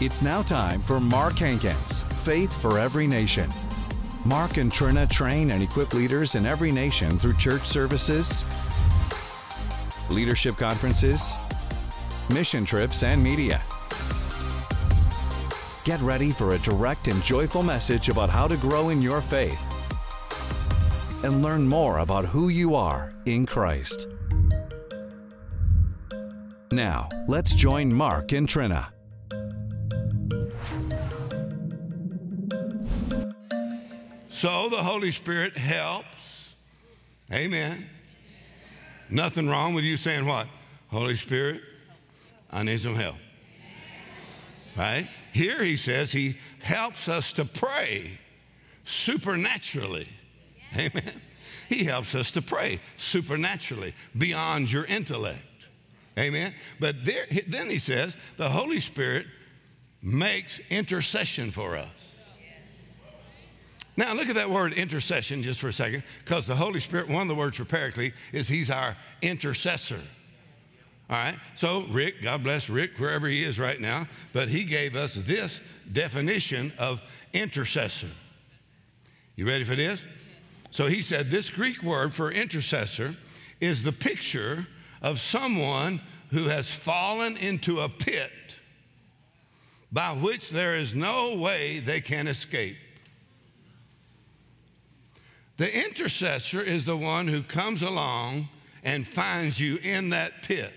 It's now time for Mark Hankins, Faith for Every Nation. Mark and Trina train and equip leaders in every nation through church services, leadership conferences, mission trips, and media. Get ready for a direct and joyful message about how to grow in your faith and learn more about who you are in Christ. Now, let's join Mark and Trina. So the Holy Spirit helps. Amen. Nothing wrong with you saying what? Holy Spirit, I need some help. Right? Here he says he helps us to pray supernaturally. Amen. He helps us to pray supernaturally beyond your intellect. Amen. But there, then he says the Holy Spirit makes intercession for us. Now, look at that word intercession just for a second, because the Holy Spirit, one of the words for paraclete is he's our intercessor. All right? So, Rick, God bless Rick wherever he is right now, but he gave us this definition of intercessor. You ready for this? So, he said this Greek word for intercessor is the picture of someone who has fallen into a pit by which there is no way they can escape. The intercessor is the one who comes along and finds you in that pit.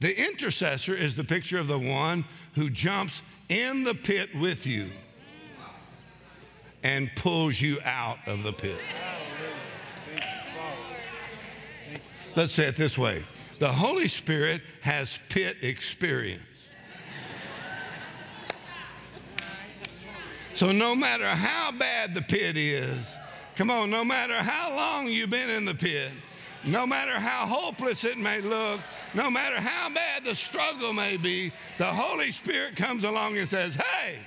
The intercessor is the picture of the one who jumps in the pit with you and pulls you out of the pit. Let's say it this way the Holy Spirit has pit experience. So, no matter how bad the pit is, come on, no matter how long you've been in the pit, no matter how hopeless it may look, no matter how bad the struggle may be, the Holy Spirit comes along and says, Hey,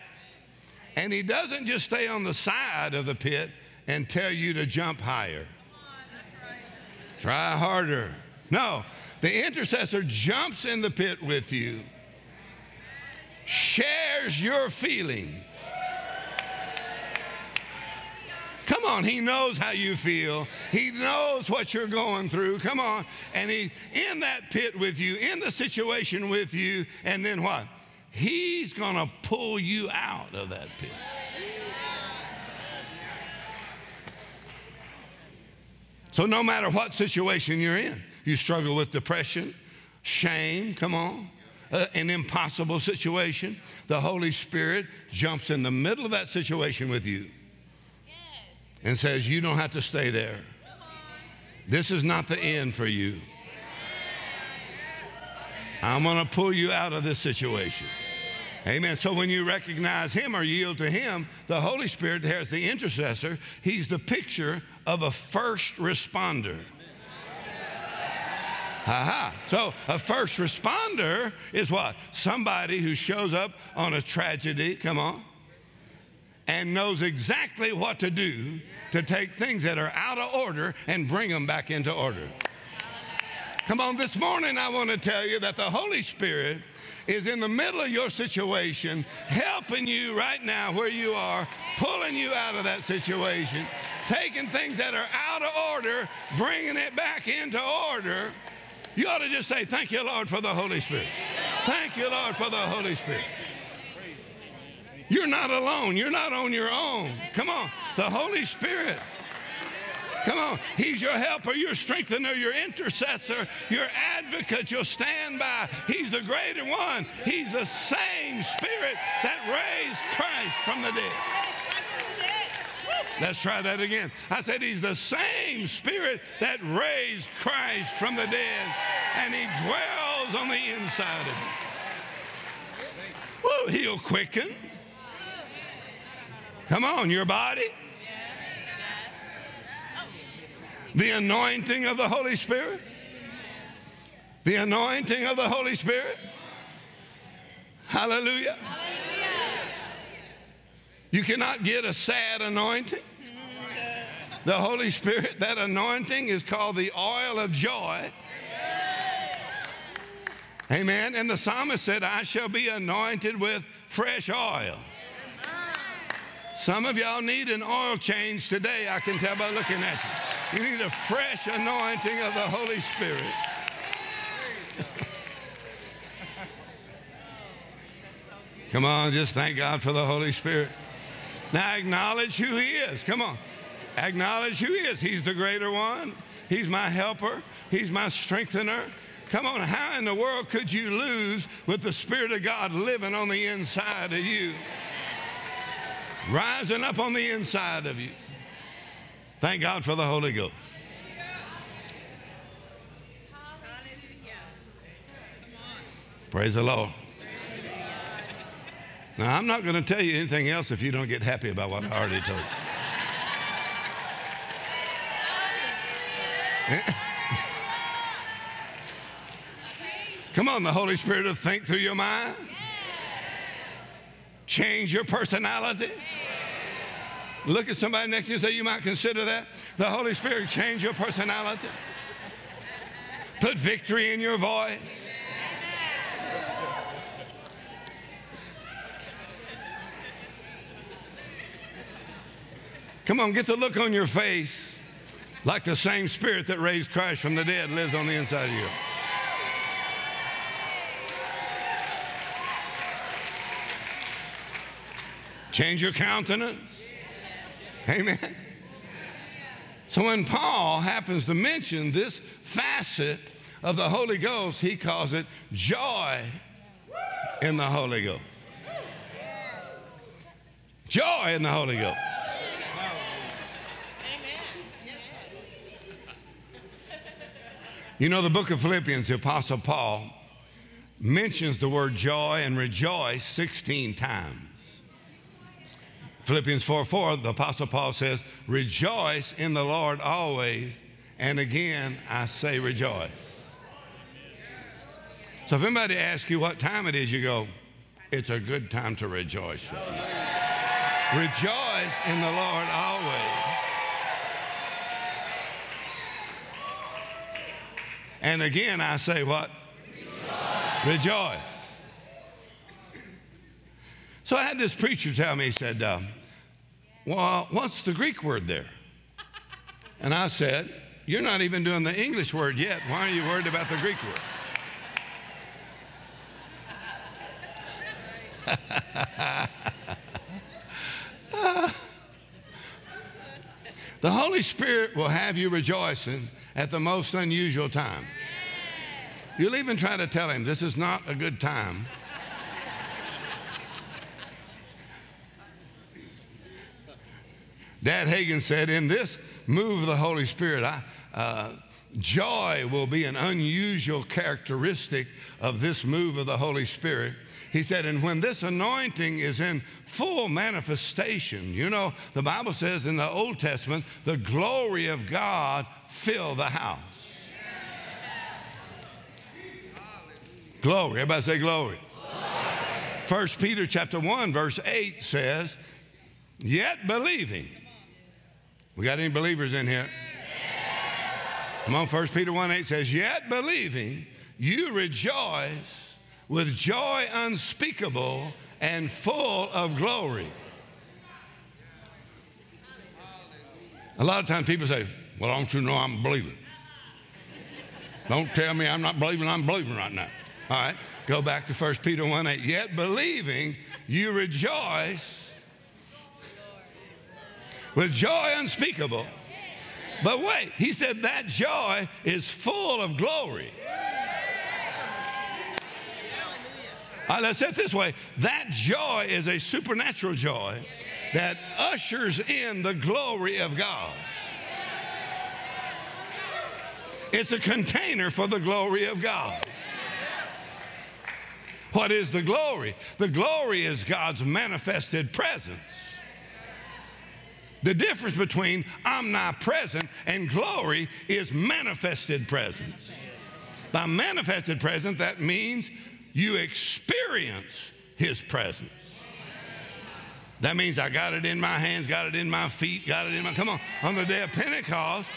and He doesn't just stay on the side of the pit and tell you to jump higher. Try harder. No, the intercessor jumps in the pit with you, shares your feelings Come on, he knows how you feel. He knows what you're going through. Come on. And he in that pit with you, in the situation with you, and then what? He's going to pull you out of that pit. So no matter what situation you're in, you struggle with depression, shame, come on, uh, an impossible situation, the Holy Spirit jumps in the middle of that situation with you and says, You don't have to stay there. This is not the end for you. I'm going to pull you out of this situation. Amen. So when you recognize Him or yield to Him, the Holy Spirit, there's the intercessor. He's the picture of a first responder. Aha. So a first responder is what? Somebody who shows up on a tragedy, come on, and knows exactly what to do to take things that are out of order and bring them back into order. Come on, this morning I want to tell you that the Holy Spirit is in the middle of your situation, helping you right now where you are, pulling you out of that situation, taking things that are out of order, bringing it back into order. You ought to just say, Thank you, Lord, for the Holy Spirit. Thank you, Lord, for the Holy Spirit. You're not alone. You're not on your own. Come on. The Holy Spirit. Come on. He's your helper, your strengthener, your intercessor, your advocate. You'll stand by. He's the greater one. He's the same Spirit that raised Christ from the dead. Let's try that again. I said, He's the same Spirit that raised Christ from the dead, and He dwells on the inside of you. Well, He'll quicken. Come on, your body. The anointing of the Holy Spirit. The anointing of the Holy Spirit. Hallelujah. You cannot get a sad anointing. The Holy Spirit, that anointing is called the oil of joy. Amen. And the psalmist said, I shall be anointed with fresh oil. Some of y'all need an oil change today, I can tell by looking at you. You need a fresh anointing of the Holy Spirit. Come on, just thank God for the Holy Spirit. Now acknowledge who He is. Come on. Acknowledge who He is. He's the greater one, He's my helper, He's my strengthener. Come on, how in the world could you lose with the Spirit of God living on the inside of you? Rising up on the inside of you. Thank God for the Holy Ghost. Praise the Lord. Now, I'm not going to tell you anything else if you don't get happy about what I already told you. Come on, the Holy Spirit will think through your mind, change your personality. Look at somebody next to you and say, You might consider that. The Holy Spirit change your personality, put victory in your voice. Come on, get the look on your face like the same spirit that raised Christ from the dead lives on the inside of you. Change your countenance. Amen. So when Paul happens to mention this facet of the Holy Ghost, he calls it joy in the Holy Ghost. Joy in the Holy Ghost. You know, the book of Philippians, the Apostle Paul mentions the word joy and rejoice 16 times. Philippians 4 4, the Apostle Paul says, Rejoice in the Lord always. And again, I say rejoice. So if anybody asks you what time it is, you go, It's a good time to rejoice. rejoice in the Lord always. And again, I say what? Rejoice. Rejoice. So I had this preacher tell me, he said, uh, Well, what's the Greek word there? And I said, You're not even doing the English word yet. Why are you worried about the Greek word? the Holy Spirit will have you rejoicing at the most unusual time. You'll even try to tell him this is not a good time. Dad Hagin said, In this move of the Holy Spirit, I, uh, joy will be an unusual characteristic of this move of the Holy Spirit. He said, and when this anointing is in full manifestation, you know, the Bible says in the Old Testament, the glory of God fill the house. Glory. Everybody say glory. First Peter chapter 1, verse 8 says, Yet believing. We got any believers in here? Come on, First Peter 1 8 says, Yet believing, you rejoice with joy unspeakable and full of glory. A lot of times people say, Well, don't you know I'm believing? Don't tell me I'm not believing, I'm believing right now. All right, go back to 1 Peter 1 8. Yet believing, you rejoice with joy unspeakable. But wait, he said that joy is full of glory. All right, let's say it this way that joy is a supernatural joy that ushers in the glory of God. It's a container for the glory of God. What is the glory? The glory is God's manifested presence. The difference between omnipresent and glory is manifested presence. By manifested presence, that means you experience His presence. That means I got it in my hands, got it in my feet, got it in my. Come on. On the day of Pentecost,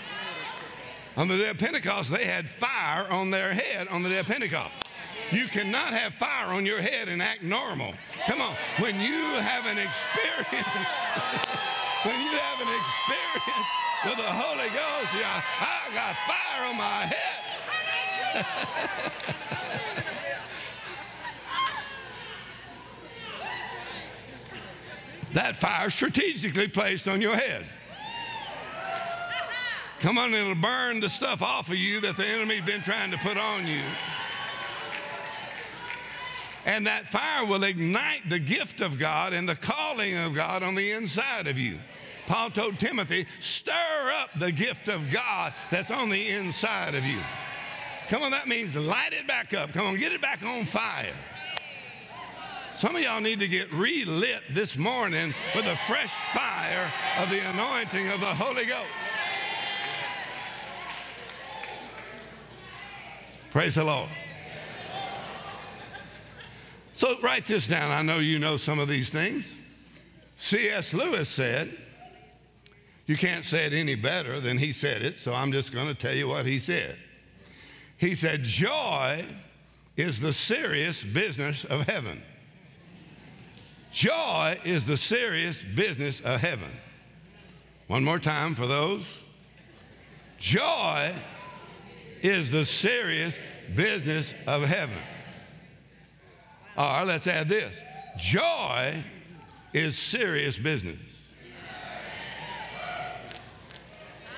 on the day of Pentecost, they had fire on their head on the day of Pentecost. You cannot have fire on your head and act normal. Come on. When you have an experience, when you have an experience with the Holy Ghost, yeah, I got fire on my head. that fire strategically placed on your head. Come on, it'll burn the stuff off of you that the enemy's been trying to put on you. And that fire will ignite the gift of God and the calling of God on the inside of you. Paul told Timothy, stir up the gift of God that's on the inside of you. Come on, that means light it back up. Come on, get it back on fire. Some of y'all need to get relit this morning with a fresh fire of the anointing of the Holy Ghost. Praise the Lord. So write this down. I know you know some of these things. C.S. Lewis said, you can't say it any better than he said it, so I'm just going to tell you what he said. He said, Joy is the serious business of heaven. Joy is the serious business of heaven. One more time for those. Joy is the serious business of heaven. Or let's add this joy is serious business.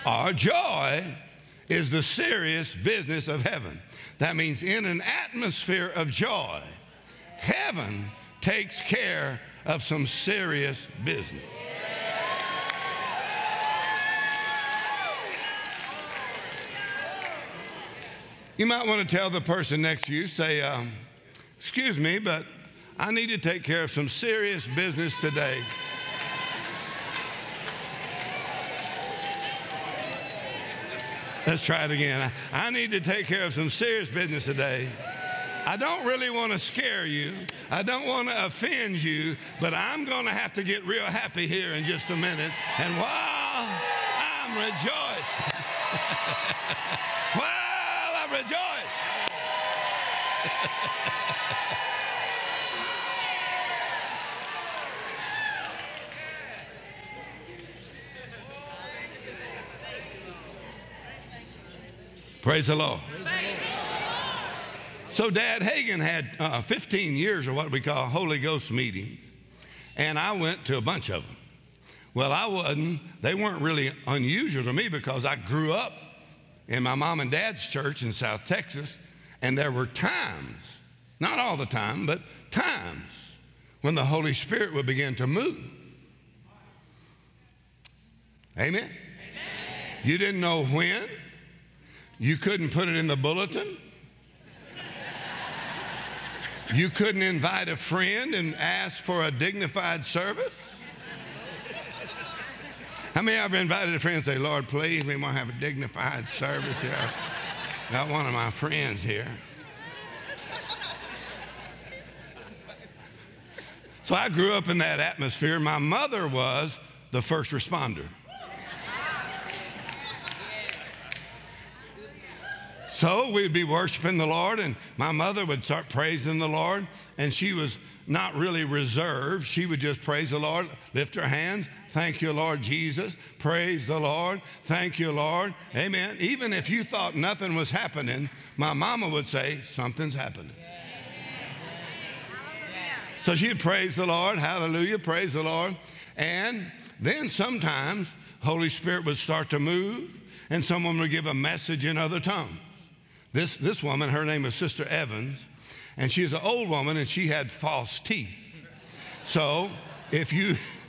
Our joy is the serious business of heaven. That means in an atmosphere of joy, heaven takes care of some serious business. You might want to tell the person next to you, say, um, Excuse me, but I need to take care of some serious business today. Let's try it again. I need to take care of some serious business today. I don't really want to scare you. I don't want to offend you, but I'm going to have to get real happy here in just a minute. And while I'm rejoicing, while I rejoice, Praise the Lord. So, Dad Hagin had uh, 15 years of what we call Holy Ghost meetings, and I went to a bunch of them. Well, I wasn't, they weren't really unusual to me because I grew up in my mom and dad's church in South Texas, and there were times, not all the time, but times when the Holy Spirit would begin to move. Amen? Amen. You didn't know when, you couldn't put it in the bulletin. You couldn't invite a friend and ask for a dignified service? How many you invited a friend and say, Lord, please, we want to have a dignified service here? Got one of my friends here. So I grew up in that atmosphere. My mother was the first responder. So we'd be worshiping the Lord, and my mother would start praising the Lord, and she was not really reserved. She would just praise the Lord, lift her hands, thank you, Lord Jesus, praise the Lord, thank you, Lord, amen. Even if you thought nothing was happening, my mama would say, something's happening. So she'd praise the Lord, hallelujah, praise the Lord. And then sometimes Holy Spirit would start to move, and someone would give a message in other tongues. This, this woman, her name is Sister Evans, and she's an old woman and she had false teeth. So if you,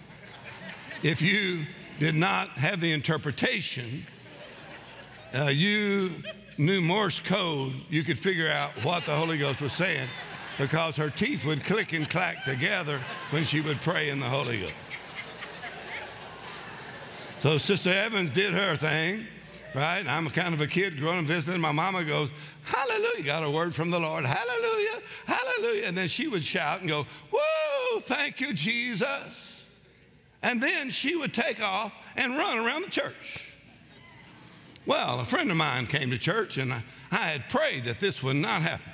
if you did not have the interpretation, uh, you knew Morse code, you could figure out what the Holy Ghost was saying because her teeth would click and clack together when she would pray in the Holy Ghost. So Sister Evans did her thing right? I'm kind of a kid growing up this, and my mama goes, Hallelujah, got a word from the Lord, hallelujah, hallelujah. And then she would shout and go, Whoa, thank you, Jesus and then she would take off and run around the church. Well, a friend of mine came to church, and I, I had prayed that this would not happen.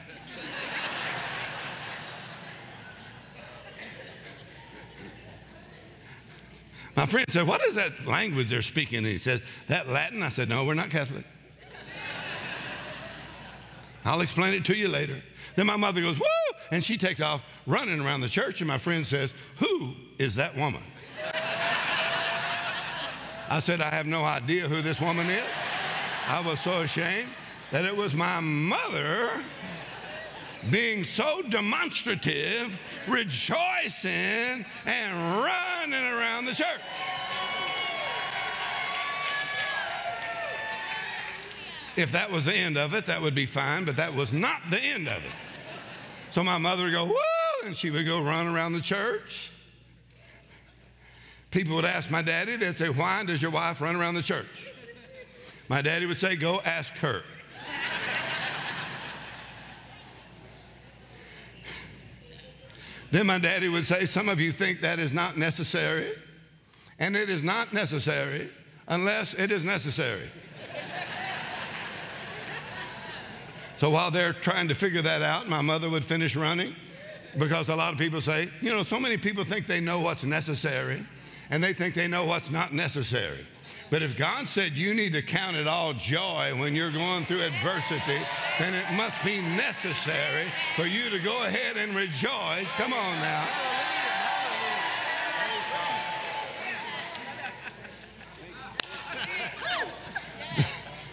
My friend said, What is that language they're speaking? And he says, That Latin? I said, No, we're not Catholic. I'll explain it to you later. Then my mother goes, Woo! And she takes off running around the church, and my friend says, Who is that woman? I said, I have no idea who this woman is. I was so ashamed that it was my mother being so demonstrative, rejoicing, and running around the church. If that was the end of it, that would be fine, but that was not the end of it. So my mother would go, woo, and she would go run around the church. People would ask my daddy, they'd say, Why does your wife run around the church? My daddy would say, Go ask her. then my daddy would say, Some of you think that is not necessary, and it is not necessary unless it is necessary. so while they're trying to figure that out, my mother would finish running because a lot of people say, You know, so many people think they know what's necessary and they think they know what's not necessary. But if God said you need to count it all joy when you're going through adversity, then it must be necessary for you to go ahead and rejoice. Come on now.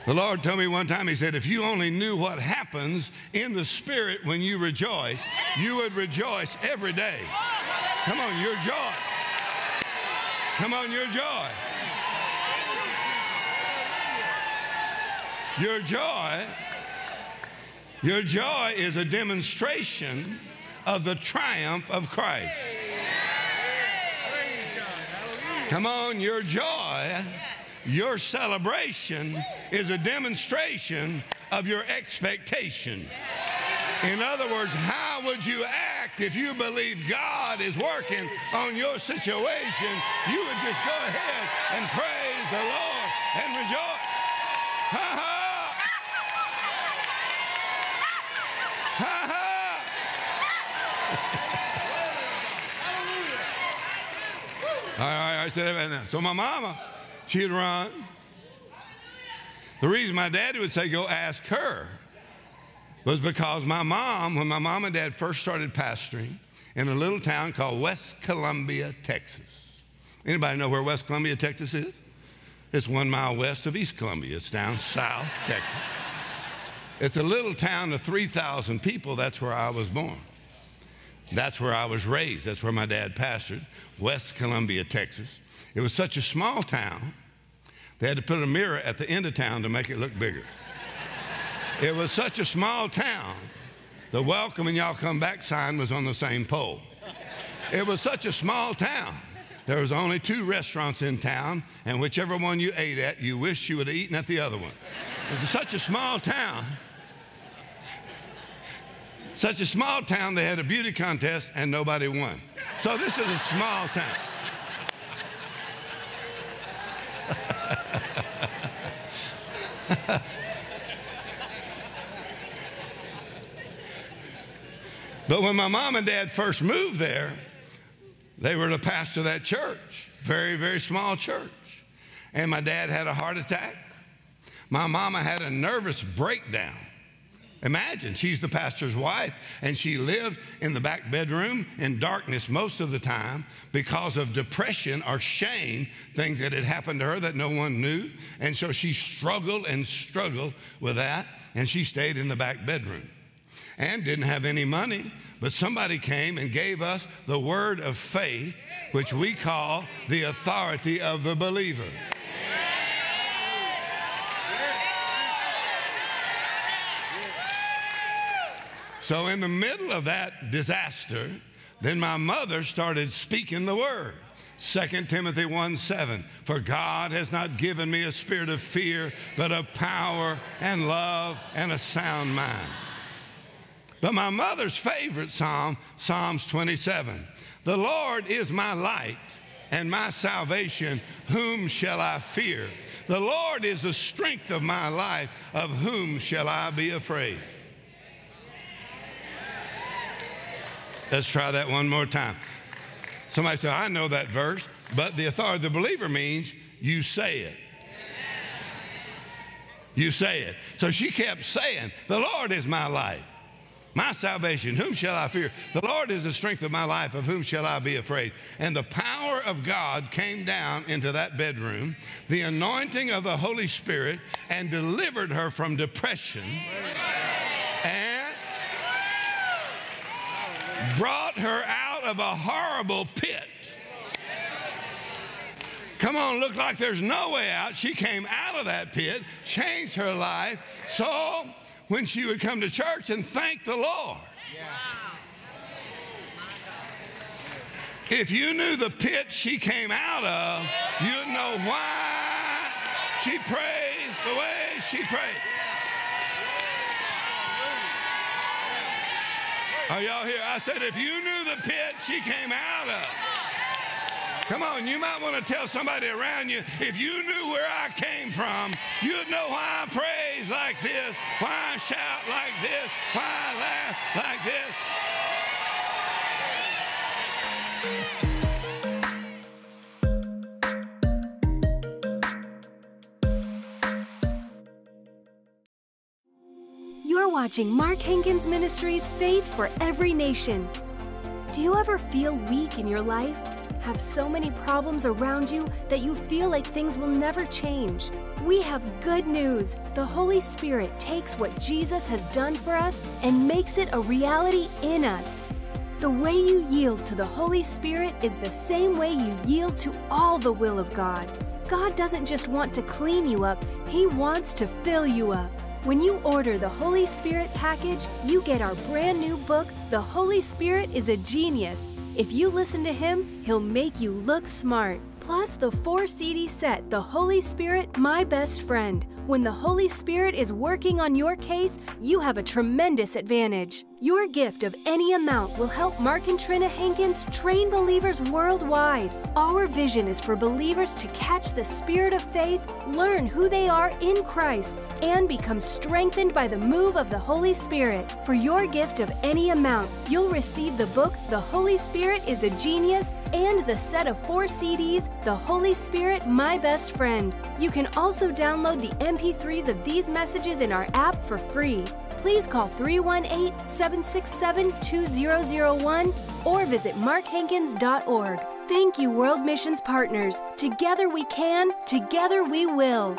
The Lord told me one time, He said, if you only knew what happens in the Spirit when you rejoice, you would rejoice every day. Come on, your joy. Come on, your joy. Your joy, your joy is a demonstration of the triumph of Christ. Come on, your joy, your celebration is a demonstration of your expectation. In other words, how would you act if you believe God is working on your situation? You would just go ahead and praise the Lord and rejoice. Ha ha! Ha ha! all right, I said, that. so my mama, she'd run. The reason my daddy would say, go ask her was because my mom, when my mom and dad first started pastoring in a little town called West Columbia, Texas. Anybody know where West Columbia, Texas is? It's one mile west of East Columbia. It's down south Texas. It's a little town of 3,000 people. That's where I was born. That's where I was raised. That's where my dad pastored, West Columbia, Texas. It was such a small town, they had to put a mirror at the end of town to make it look bigger. It was such a small town, the welcome and y'all come back sign was on the same pole. It was such a small town. There was only two restaurants in town, and whichever one you ate at, you wish you would have eaten at the other one. It was such a small town. Such a small town, they had a beauty contest and nobody won. So this is a small town. But when my mom and dad first moved there, they were the pastor of that church, very, very small church. And my dad had a heart attack. My mama had a nervous breakdown. Imagine, she's the pastor's wife, and she lived in the back bedroom in darkness most of the time because of depression or shame, things that had happened to her that no one knew. And so she struggled and struggled with that, and she stayed in the back bedroom and didn't have any money. But somebody came and gave us the word of faith, which we call the authority of the believer. So, in the middle of that disaster, then my mother started speaking the word. 2 Timothy 1 7. For God has not given me a spirit of fear, but of power and love and a sound mind. But my mother's favorite psalm, Psalms 27. The Lord is my light and my salvation. Whom shall I fear? The Lord is the strength of my life. Of whom shall I be afraid? Let's try that one more time. Somebody said, I know that verse. But the authority of the believer means you say it. You say it. So she kept saying, The Lord is my light, my salvation. Whom shall I fear? The Lord is the strength of my life. Of whom shall I be afraid? And the power of God came down into that bedroom, the anointing of the Holy Spirit, and delivered her from depression. And brought her out of a horrible pit. Come on, looked like there's no way out. She came out of that pit, changed her life. So when she would come to church and thank the Lord. If you knew the pit she came out of, you'd know why she prays the way she prays. Are y'all here? I said, if you knew the pit she came out of, Come on, you might want to tell somebody around you if you knew where I came from, you'd know why I praise like this, why I shout like this, why I laugh like this. You're watching Mark Hankins Ministries Faith for Every Nation. Do you ever feel weak in your life? Have so many problems around you that you feel like things will never change? We have good news. The Holy Spirit takes what Jesus has done for us and makes it a reality in us. The way you yield to the Holy Spirit is the same way you yield to all the will of God. God doesn't just want to clean you up, He wants to fill you up. When you order the Holy Spirit package, you get our brand new book, The Holy Spirit is a Genius. If you listen to Him, He'll make you look smart. Plus, the four CD set, The Holy Spirit, My Best Friend. When the Holy Spirit is working on your case, you have a tremendous advantage. Your gift of any amount will help Mark and Trina Hankins train believers worldwide. Our vision is for believers to catch the spirit of faith, learn who they are in Christ, and become strengthened by the move of the Holy Spirit. For your gift of any amount, you'll receive the book The Holy Spirit is a Genius and the set of four CDs, The Holy Spirit, My Best Friend. You can also download the MP3s of these messages in our app for free. Please call 318 767 2001 or visit markhankins.org. Thank you, World Missions Partners. Together we can, together we will.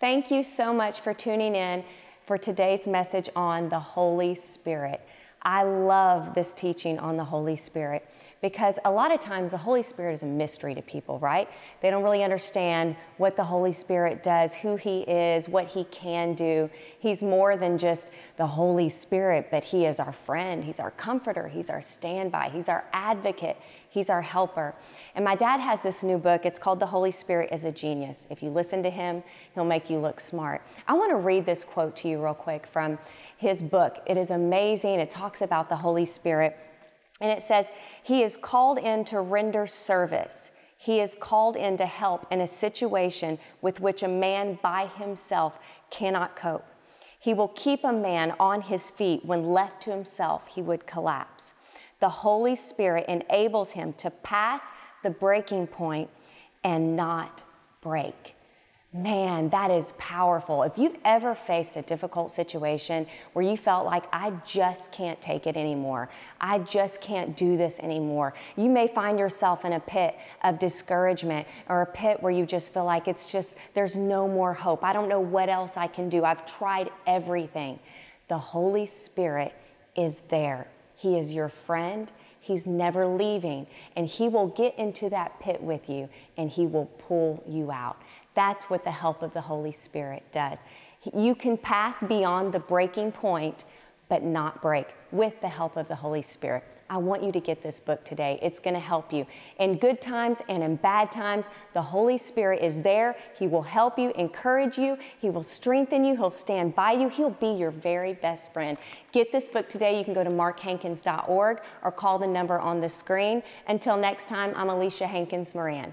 Thank you so much for tuning in for today's message on the Holy Spirit. I love this teaching on the Holy Spirit because a lot of times the Holy Spirit is a mystery to people, right? They don't really understand what the Holy Spirit does, who He is, what He can do. He's more than just the Holy Spirit, but He is our friend, He's our comforter, He's our standby, He's our advocate, He's our helper. And my dad has this new book. It's called The Holy Spirit is a Genius. If you listen to Him, He'll make you look smart. I want to read this quote to you real quick from his book. It is amazing. It talks about the Holy Spirit. And it says, He is called in to render service. He is called in to help in a situation with which a man by himself cannot cope. He will keep a man on his feet when left to himself, he would collapse. The Holy Spirit enables him to pass the breaking point and not break. Man, that is powerful. If you've ever faced a difficult situation where you felt like, I just can't take it anymore, I just can't do this anymore, you may find yourself in a pit of discouragement or a pit where you just feel like it's just, there's no more hope. I don't know what else I can do. I've tried everything. The Holy Spirit is there. He is your friend. He's never leaving, and He will get into that pit with you and He will pull you out. That's what the help of the Holy Spirit does. You can pass beyond the breaking point, but not break with the help of the Holy Spirit. I want you to get this book today. It's going to help you. In good times and in bad times, the Holy Spirit is there. He will help you, encourage you, He will strengthen you, He'll stand by you, He'll be your very best friend. Get this book today. You can go to markhankins.org or call the number on the screen. Until next time, I'm Alicia Hankins Moran.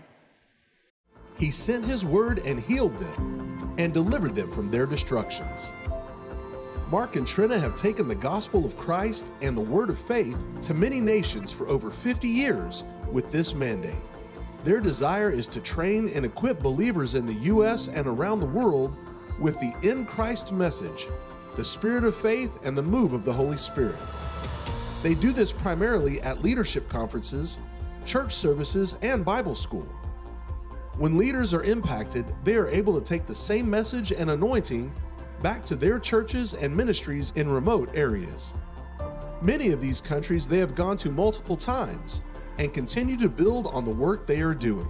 He sent His word and healed them and delivered them from their destructions. Mark and Trina have taken the gospel of Christ and the word of faith to many nations for over 50 years with this mandate. Their desire is to train and equip believers in the U.S. and around the world with the in Christ message, the spirit of faith, and the move of the Holy Spirit. They do this primarily at leadership conferences, church services, and Bible school. When leaders are impacted, they are able to take the same message and anointing back to their churches and ministries in remote areas. Many of these countries they have gone to multiple times and continue to build on the work they are doing.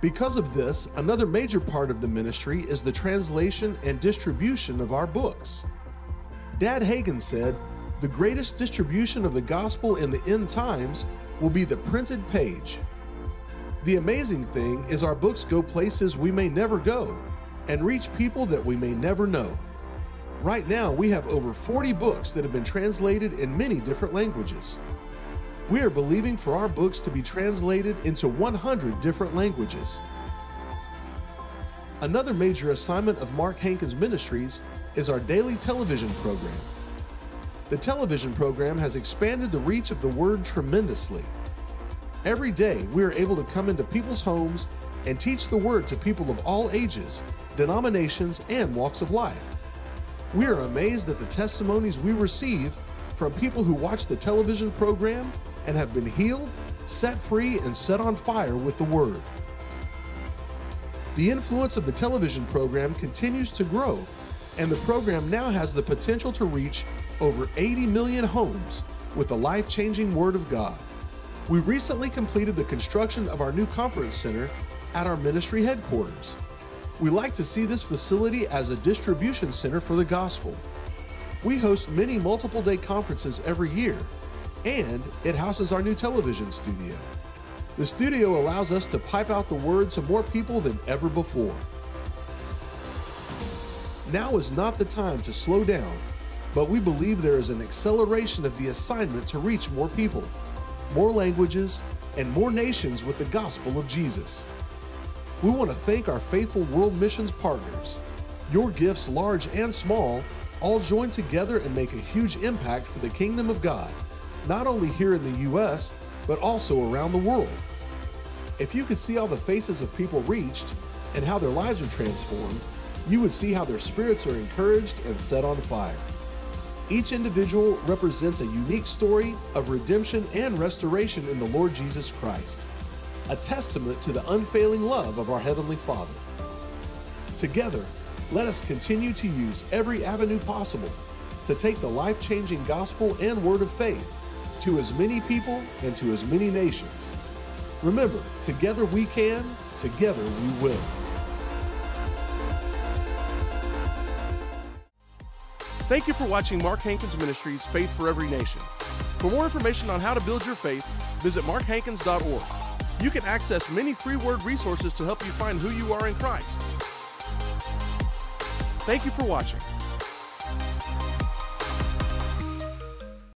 Because of this, another major part of the ministry is the translation and distribution of our books. Dad Hagin said, The greatest distribution of the gospel in the end times will be the printed page. The amazing thing is, our books go places we may never go and reach people that we may never know. Right now, we have over 40 books that have been translated in many different languages. We are believing for our books to be translated into 100 different languages. Another major assignment of Mark Hankins Ministries is our daily television program. The television program has expanded the reach of the Word tremendously. Every day, we are able to come into people's homes and teach the Word to people of all ages, denominations, and walks of life. We are amazed at the testimonies we receive from people who watch the television program and have been healed, set free, and set on fire with the Word. The influence of the television program continues to grow, and the program now has the potential to reach over 80 million homes with the life changing Word of God. We recently completed the construction of our new conference center at our ministry headquarters. We like to see this facility as a distribution center for the gospel. We host many multiple day conferences every year and it houses our new television studio. The studio allows us to pipe out the word to more people than ever before. Now is not the time to slow down, but we believe there is an acceleration of the assignment to reach more people, more languages, and more nations with the gospel of Jesus. We want to thank our faithful world missions partners. Your gifts, large and small, all join together and make a huge impact for the kingdom of God not only here in the US, but also around the world. If you could see all the faces of people reached and how their lives are transformed, you would see how their spirits are encouraged and set on fire. Each individual represents a unique story of redemption and restoration in the Lord Jesus Christ, a testament to the unfailing love of our Heavenly Father. Together, let us continue to use every avenue possible to take the life changing gospel and word of faith to as many people and to as many nations. Remember, together we can, together we will. Thank you for watching Mark Hankins Ministries Faith for Every Nation. For more information on how to build your faith, visit markhankins.org. You can access many free word resources to help you find who you are in Christ. Thank you for watching.